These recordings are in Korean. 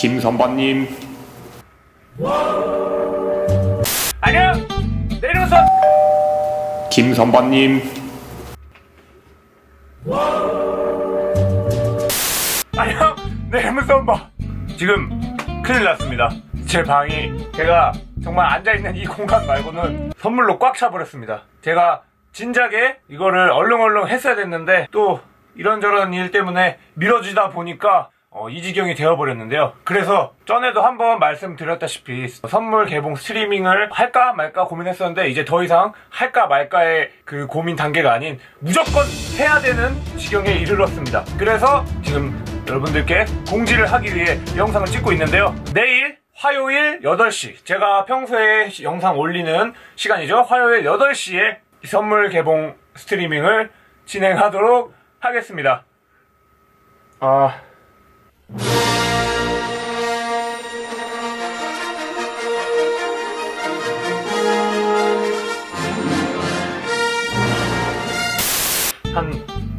김 선반님, 안녕! 내 이름은 선! 김 선반님, 안녕! 내 이름은 선바! 지금 큰일 났습니다. 제 방이 제가 정말 앉아있는 이 공간 말고는 선물로 꽉 차버렸습니다. 제가 진작에 이거를 얼렁얼렁 했어야 됐는데 또 이런저런 일 때문에 미뤄지다 보니까 어, 이 지경이 되어버렸는데요. 그래서 전에도 한번 말씀드렸다시피 선물 개봉 스트리밍을 할까 말까 고민했었는데 이제 더 이상 할까 말까의 그 고민 단계가 아닌 무조건 해야 되는 지경에 이르렀습니다. 그래서 지금 여러분들께 공지를 하기 위해 영상을 찍고 있는데요. 내일 화요일 8시 제가 평소에 시- 영상 올리는 시간이죠. 화요일 8시에 선물 개봉 스트리밍을 진행하도록 하겠습니다. 아... 한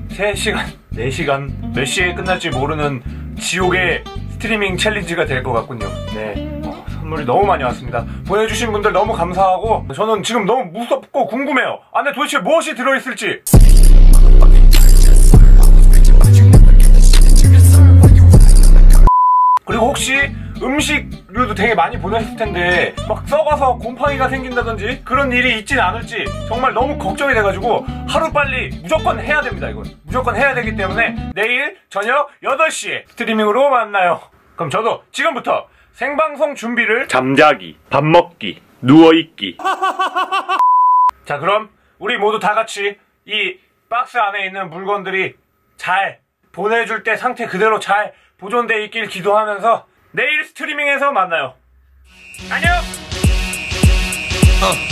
3시간, 4시간, 몇 시에 끝날지 모르는 지옥의 스트리밍 챌린지가 될 것 같군요. 네. 어, 선물이 너무 많이 왔습니다. 보내주신 분들 너무 감사하고, 저는 지금 너무 무섭고 궁금해요. 안에 도대체 무엇이 들어있을지. 그리고 혹시 음식류도 되게 많이 보냈을 텐데 막 썩어서 곰팡이가 생긴다든지 그런 일이 있진 않을지 정말 너무 걱정이 돼가지고 하루빨리 무조건 해야 됩니다 이건 무조건 해야 되기 때문에 내일 저녁 8시에 스트리밍으로 만나요 그럼 저도 지금부터 생방송 준비를 잠자기, 밥 먹기, 누워있기. 자 그럼 우리 모두 다 같이 이 박스 안에 있는 물건들이 잘 보내줄 때 상태 그대로 잘 보존돼 있길 기도하면서 내일 스트리밍에서 만나요 안녕 어.